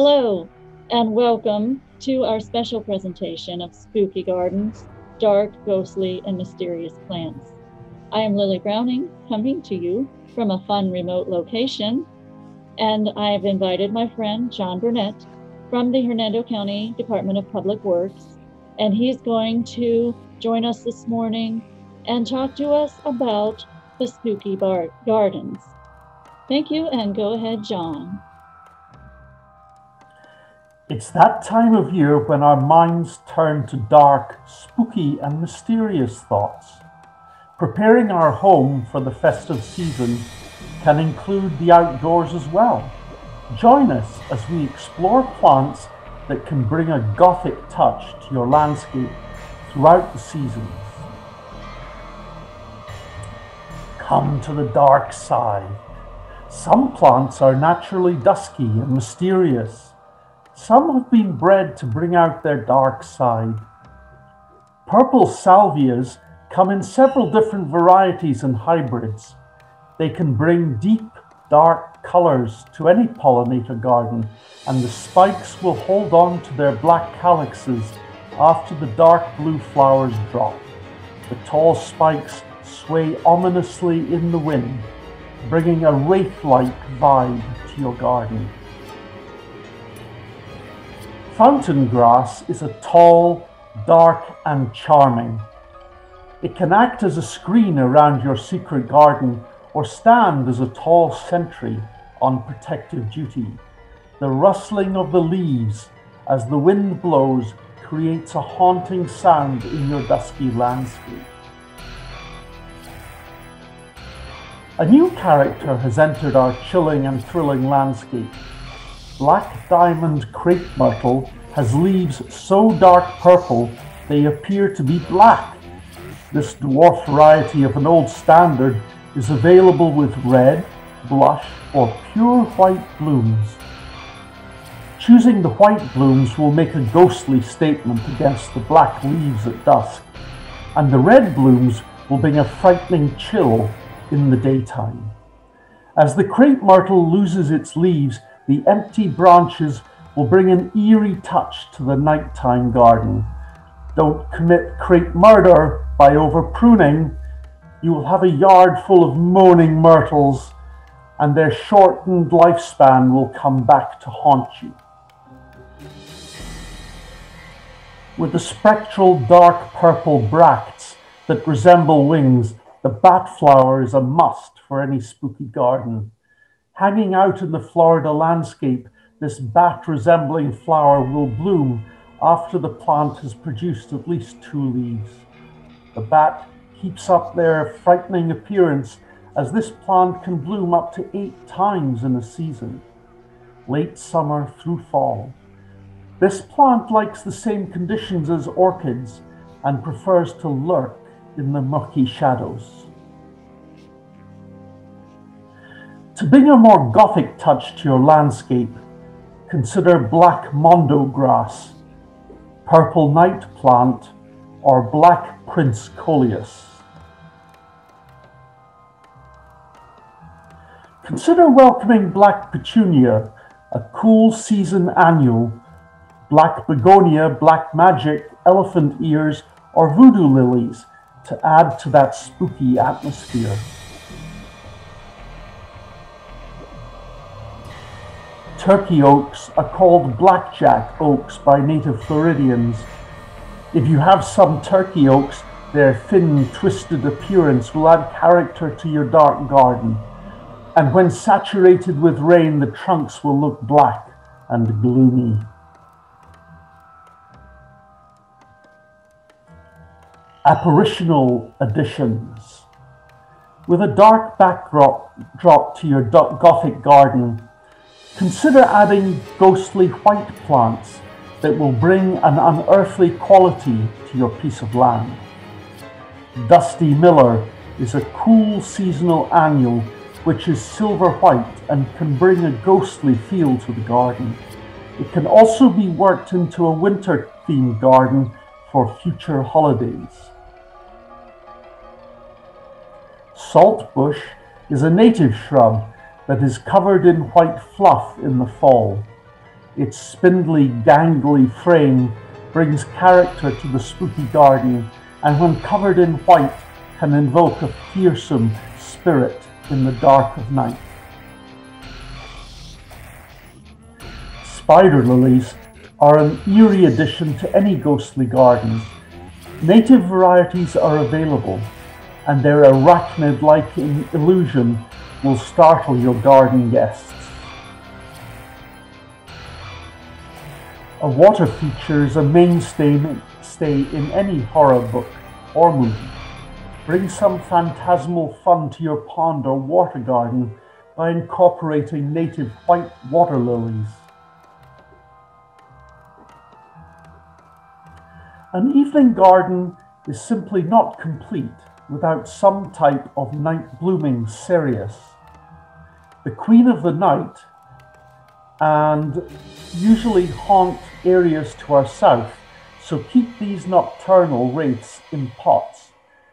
Hello, and welcome to our special presentation of Spooky Gardens, Dark, Ghostly, and Mysterious Plants. I am Lilly Browning, coming to you from a fun remote location, and I have invited my friend John Burnett from the Hernando County Department of Public Works, and he's going to join us this morning and talk to us about the Spooky Bar- Gardens. Thank you, and go ahead, John. It's that time of year when our minds turn to dark, spooky, and mysterious thoughts. Preparing our home for the festive season can include the outdoors as well. Join us as we explore plants that can bring a gothic touch to your landscape throughout the seasons. Come to the dark side. Some plants are naturally dusky and mysterious. Some have been bred to bring out their dark side. Purple salvias come in several different varieties and hybrids. They can bring deep, dark colors to any pollinator garden, and the spikes will hold on to their black calyxes after the dark blue flowers drop. The tall spikes sway ominously in the wind, bringing a wraith like vibe to your garden. Fountain grass is a tall, dark, and charming. It can act as a screen around your secret garden or stand as a tall sentry on protective duty. The rustling of the leaves as the wind blows creates a haunting sound in your dusky landscape. A new character has entered our chilling and thrilling landscape. Black diamond crepe myrtle has leaves so dark purple they appear to be black. This dwarf variety of an old standard is available with red, blush, or pure white blooms. Choosing the white blooms will make a ghostly statement against the black leaves at dusk, and the red blooms will bring a frightening chill in the daytime. As the crepe myrtle loses its leaves, the empty branches will bring an eerie touch to the nighttime garden. Don't commit crepe murder by over pruning. You will have a yard full of moaning myrtles, and their shortened lifespan will come back to haunt you. With the spectral dark purple bracts that resemble wings, the bat flower is a must for any spooky garden. Hanging out in the Florida landscape, this bat resembling flower will bloom after the plant has produced at least two leaves. The bat keeps up their frightening appearance as this plant can bloom up to eight times in a season, late summer through fall. This plant likes the same conditions as orchids and prefers to lurk in the murky shadows. To bring a more gothic touch to your landscape, consider black mondo grass, purple night plant, or black prince coleus. Consider welcoming black petunia, a cool season annual, black begonia, black magic, elephant ears, or voodoo lilies to add to that spooky atmosphere. Turkey oaks are called blackjack oaks by native Floridians. If you have some turkey oaks, their thin, twisted appearance will add character to your dark garden. And when saturated with rain, the trunks will look black and gloomy. Apparitional additions. With a dark backdrop drop to your Gothic garden, Consider adding ghostly white plants that will bring an unearthly quality to your piece of land. Dusty Miller is a cool seasonal annual which is silver white and can bring a ghostly feel to the garden. It can also be worked into a winter themed garden for future holidays. Saltbush is a native shrub that is covered in white fluff in the fall. Its spindly, gangly frame brings character to the spooky garden, and when covered in white, can invoke a fearsome spirit in the dark of night. Spider lilies are an eerie addition to any ghostly garden. Native varieties are available, and their arachnid-like illusion will startle your garden guests. A water feature is a mainstay in any horror book or movie. Bring some phantasmal fun to your pond or water garden by incorporating native white water lilies. An evening garden is simply not complete without some type of night blooming cereus. The queen of the night and usually haunt areas to our south, so keep these nocturnal wraiths in pots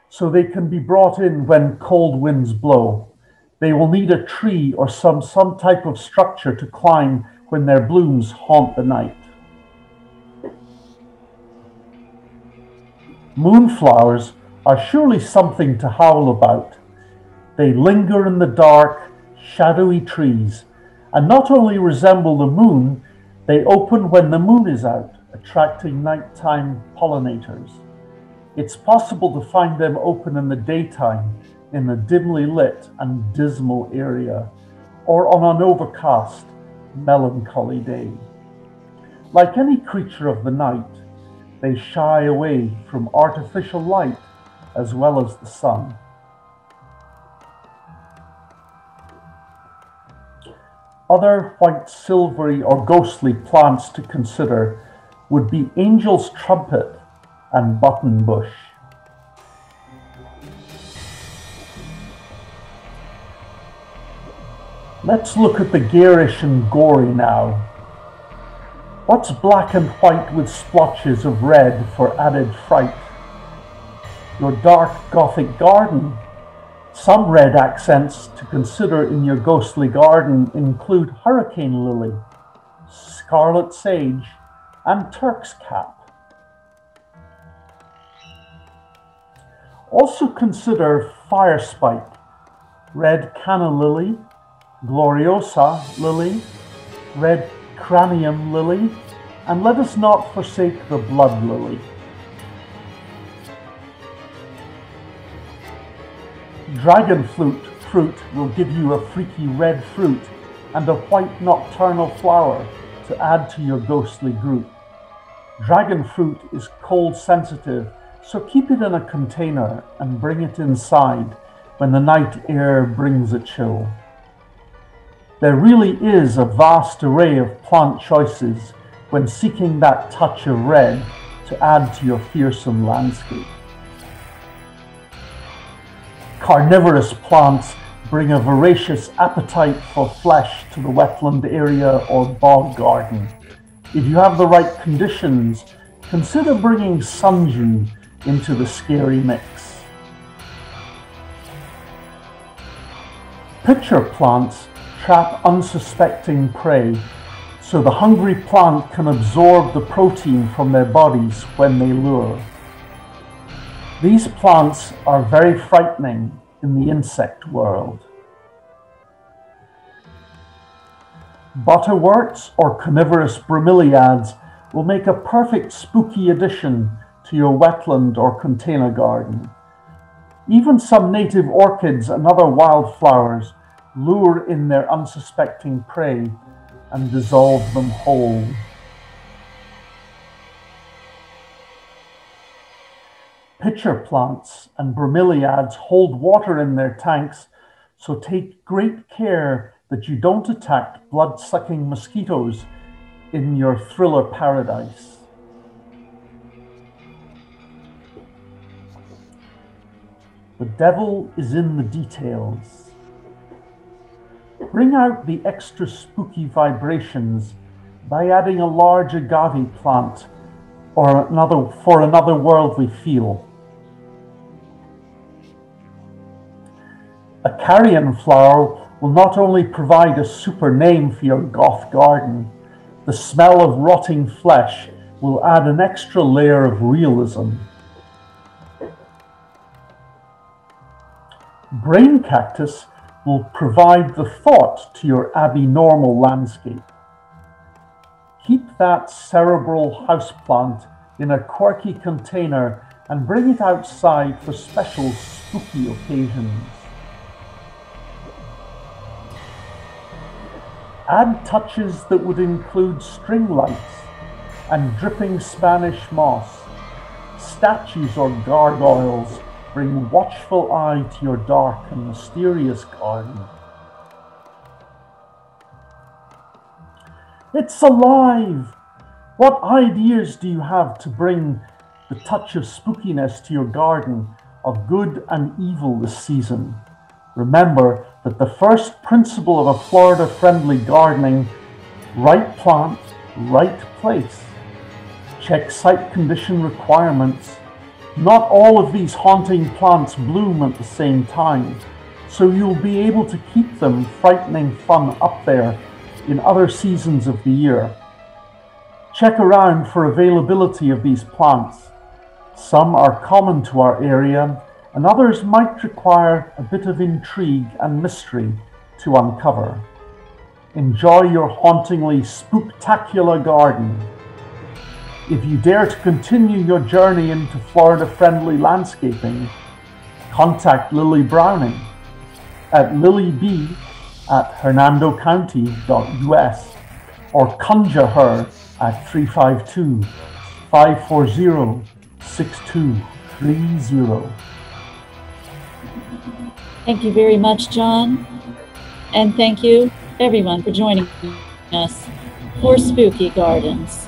so they can be brought in when cold winds blow. They will need a tree or some, some type of structure to climb when their blooms haunt the night. Moonflowers are surely something to howl about. They linger in the dark, shadowy trees, and not only resemble the moon, they open when the moon is out, attracting nighttime pollinators. It's possible to find them open in the daytime in a dimly lit and dismal area, or on an overcast, melancholy day. Like any creature of the night, they shy away from artificial light as well as the sun. Other white, silvery, or ghostly plants to consider would be angel's trumpet and buttonbush. Let's look at the garish and gory now. What's black and white with splotches of red for added fright? Your dark Gothic garden. Some red accents to consider in your ghostly garden include hurricane lily, scarlet sage, and Turk's cap. Also consider fire spike, red canna lily, gloriosa lily, red crinum lily, and let us not forsake the blood lily. Dragon fruit, fruit will give you a freaky red fruit and a white nocturnal flower to add to your ghostly group. Dragon fruit is cold sensitive, so keep it in a container and bring it inside when the night air brings a chill. There really is a vast array of plant choices when seeking that touch of red to add to your fearsome landscape. Carnivorous plants bring a voracious appetite for flesh to the wetland area or bog garden. If you have the right conditions, consider bringing sundew into the scary mix. Pitcher plants trap unsuspecting prey so the hungry plant can absorb the protein from their bodies when they lure. These plants are very frightening in the insect world. Butterworts or carnivorous bromeliads will make a perfect spooky addition to your wetland or container garden. Even some native orchids and other wildflowers lure in their unsuspecting prey and dissolve them whole. Pitcher plants and bromeliads hold water in their tanks, so take great care that you don't attack blood sucking mosquitoes in your thriller paradise. The devil is in the details. Bring out the extra spooky vibrations by adding a large agave plant or another for another worldly feel. A carrion flower will not only provide a super name for your goth garden, the smell of rotting flesh will add an extra layer of realism. Brain Cactus will provide the thought to your abnormal landscape. Keep that cerebral houseplant in a quirky container and bring it outside for special spooky occasions. Add touches that would include string lights and dripping Spanish moss. Statues or gargoyles bring watchful eye to your dark and mysterious garden. It's alive! What ideas do you have to bring the touch of spookiness to your garden of good and evil this season? Remember that the first principle of a Florida friendly gardening right plant, right place. Check site condition requirements not all of these haunting plants bloom at the same time, so you'll be able to keep them frightening fun up there in other seasons of the year. Check around for availability of these plants. Some are common to our area, and others might require a bit of intrigue and mystery to uncover. Enjoy your hauntingly spooktacular garden if you dare to continue your journey into Florida friendly landscaping, contact Lilly Browning at lilyb at hernandocounty.us or conjure her at 352 540 6230. Thank you very much, John. And thank you, everyone, for joining us for Spooky Gardens.